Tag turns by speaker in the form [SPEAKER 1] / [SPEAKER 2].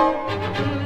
[SPEAKER 1] Música